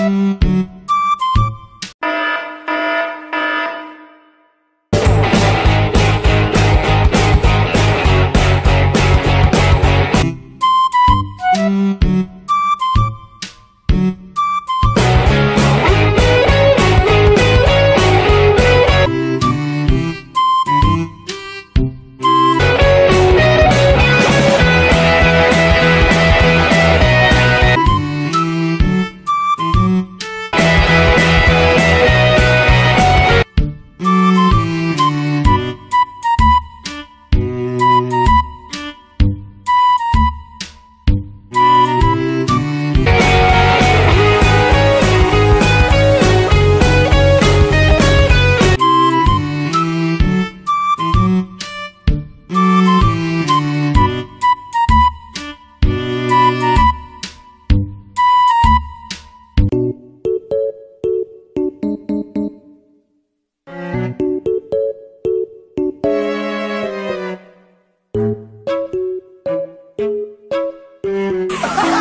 Música Ha ha ha!